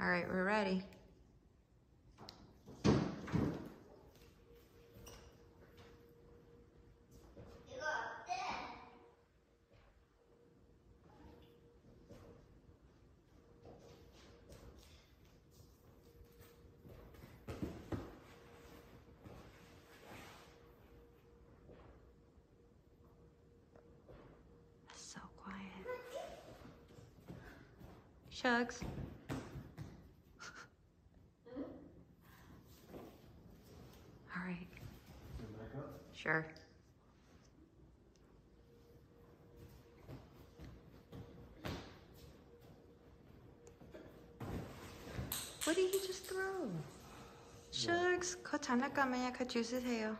All right, we're ready. So quiet. Shugs. All right, back up. sure. What did he just throw? Shucks, 거 장난감이야. 가 주세요.